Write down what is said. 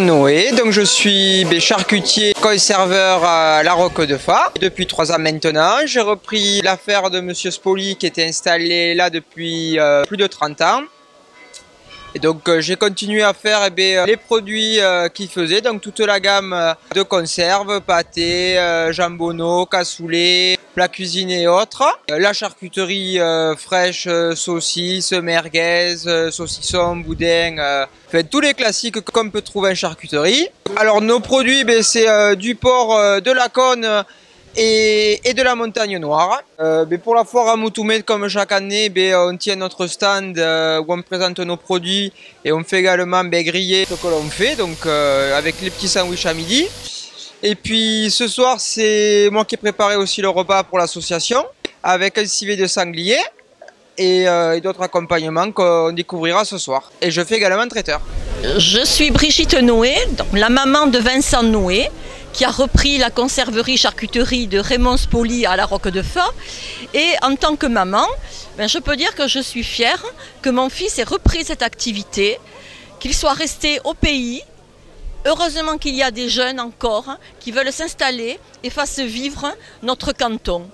Noé, donc je suis ben, charcutier conserveur à la Roque de Fa. Depuis trois ans maintenant, j'ai repris l'affaire de Monsieur Spoli qui était installé là depuis euh, plus de 30 ans. Et donc euh, j'ai continué à faire eh bien, les produits euh, qu'il faisait, donc toute la gamme euh, de conserves, pâtés, euh, jambonneaux, cassoulet, plats cuisine et autres. Euh, La charcuterie euh, fraîche, euh, saucisses, merguez, euh, saucissons, boudin, euh, enfin, tous les classiques qu'on peut trouver en charcuterie. Alors nos produits, ben, c'est euh, du porc euh, de la cône et, de la montagne noire. Euh, ben, pour la foire à Moutoumet, comme chaque année, ben, on tient notre stand euh, où on présente nos produits et on fait également ben, griller ce que l'on fait, donc euh, avec les petits sandwichs à midi. Et puis ce soir, c'est moi qui ai préparé aussi le repas pour l'association avec un civet de sanglier et, et d'autres accompagnements qu'on découvrira ce soir. Et je fais également traiteur. Je suis Brigitte Noé, donc la maman de Vincent Noé, qui a repris la conserverie charcuterie de Raymond Spoli à la Roque de Fa. Et en tant que maman, ben, je peux dire que je suis fière que mon fils ait repris cette activité, qu'il soit resté au pays. Heureusement qu'il y a des jeunes encore qui veulent s'installer et fassent vivre notre canton.